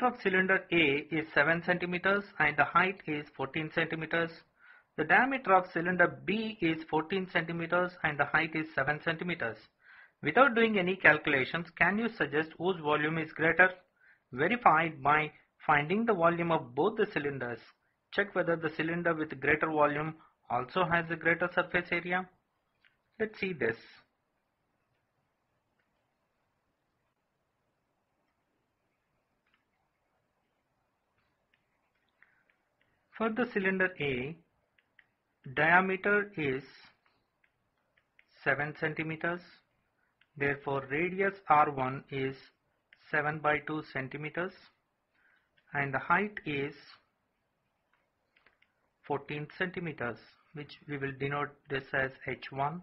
diameter of cylinder A is 7 centimeters and the height is 14 centimeters. The diameter of cylinder B is 14 centimeters and the height is 7 centimeters. Without doing any calculations, can you suggest whose volume is greater? Verify by finding the volume of both the cylinders. Check whether the cylinder with greater volume also has a greater surface area. Let's see this. For the cylinder A, diameter is 7 centimeters. Therefore, radius R1 is 7 by 2 centimeters and the height is 14 centimeters which we will denote this as H1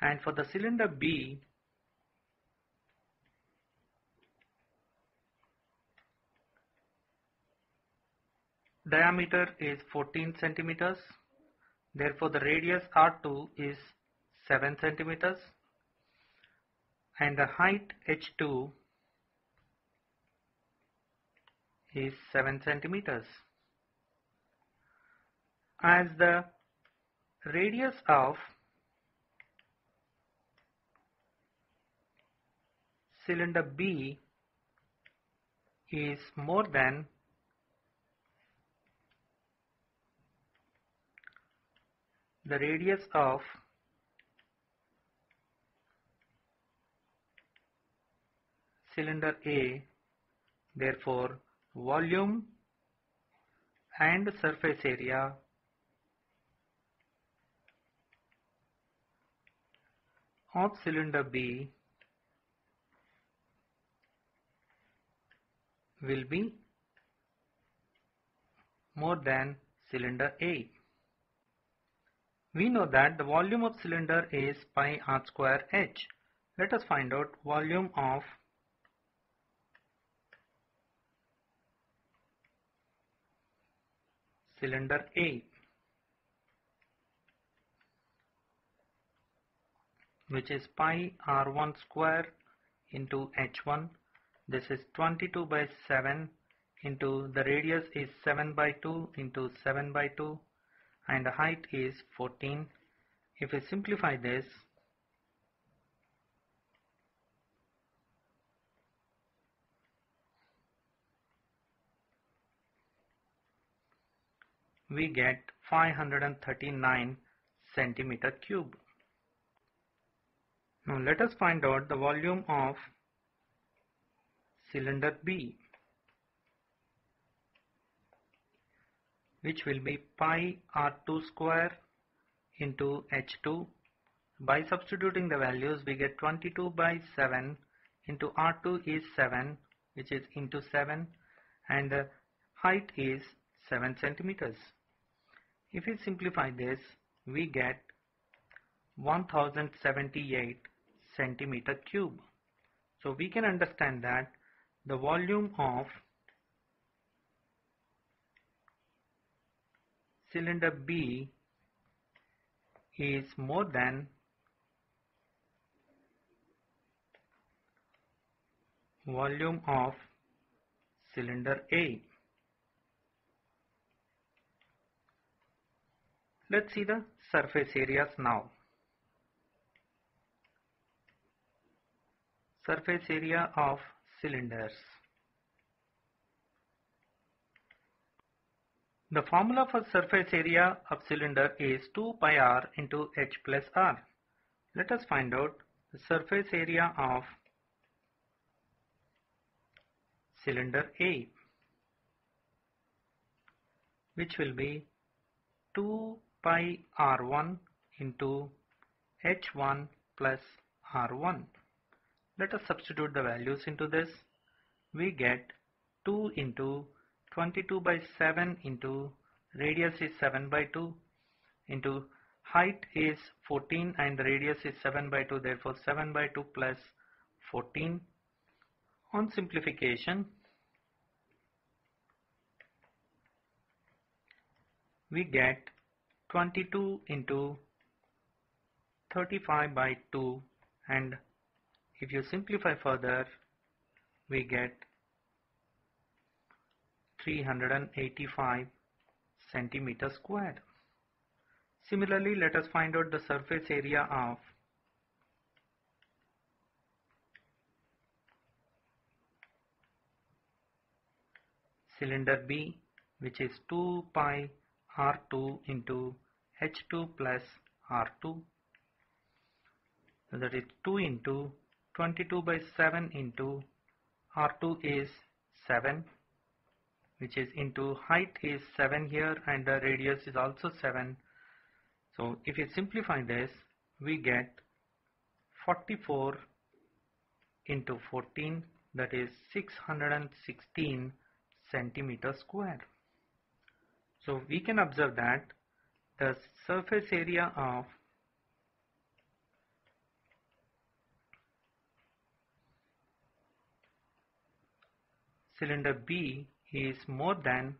and for the cylinder B diameter is 14 centimeters. Therefore the radius R2 is 7 centimeters. And the height H2 is 7 centimeters. As the radius of cylinder B is more than the radius of cylinder A therefore volume and surface area of cylinder B will be more than cylinder A. We know that the volume of cylinder is pi r square h. Let us find out volume of cylinder A. Which is pi r1 square into h1 this is 22 by 7 into the radius is 7 by 2 into 7 by 2 and the height is 14 if we simplify this we get 539 centimeter cube. Now let us find out the volume of cylinder B which will be pi r2 square into h2 by substituting the values we get 22 by 7 into r2 is 7 which is into 7 and the height is 7 centimeters if we simplify this, we get 1078 centimeter cube. So we can understand that the volume of cylinder B is more than volume of cylinder A. Let's see the surface areas now. Surface area of cylinders. The formula for surface area of cylinder is 2 pi r into h plus r. Let us find out the surface area of cylinder A which will be 2 pi r1 into h1 plus r1. Let us substitute the values into this. We get 2 into 22 by 7 into radius is 7 by 2 into height is 14 and the radius is 7 by 2 therefore 7 by 2 plus 14 on simplification we get 22 into 35 by 2 and if you simplify further we get 385 centimeter squared. Similarly, let us find out the surface area of cylinder B which is 2 pi R2 into H2 plus R2 so that is 2 into 22 by 7 into R2 is 7 which is into height is 7 here and the radius is also 7 so if you simplify this we get 44 into 14 that is 616 centimeter square. So we can observe that the surface area of cylinder B is more than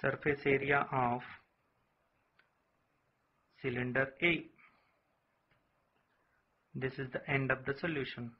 surface area of cylinder A. This is the end of the solution.